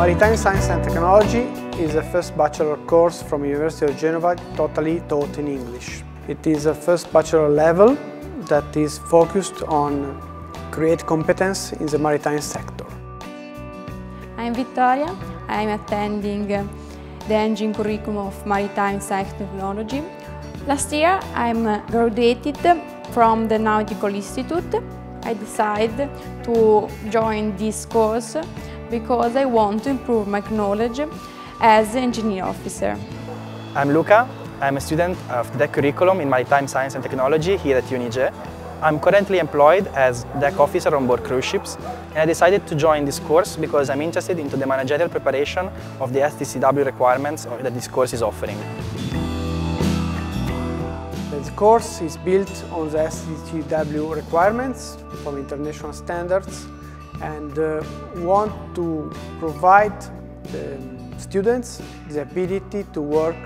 Maritime Science and Technology is the first bachelor course from University of Genova totally taught in English. It is a first bachelor level that is focused on create competence in the maritime sector. I'm Victoria, I'm attending uh, the engine curriculum of Maritime Science and Technology. Last year I'm uh, graduated from the Nautical Institute. I decided to join this course because I want to improve my knowledge as an engineer officer. I'm Luca. I'm a student of the curriculum in Maritime Science and Technology here at UNIGE. I'm currently employed as deck officer on board cruise ships and I decided to join this course because I'm interested into the managerial preparation of the STCW requirements that this course is offering. The course is built on the STCW requirements from international standards and uh, want to provide the students the ability to work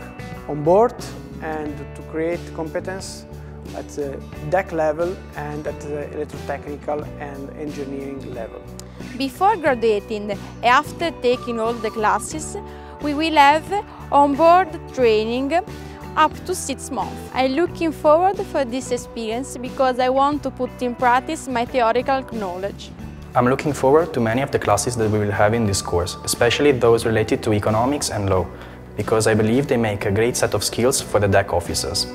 on board and to create competence at the deck level and at the electrotechnical and engineering level. Before graduating after taking all the classes, we will have on-board training up to six months. I'm looking forward for this experience because I want to put in practice my theoretical knowledge. I'm looking forward to many of the classes that we will have in this course, especially those related to economics and law, because I believe they make a great set of skills for the deck officers.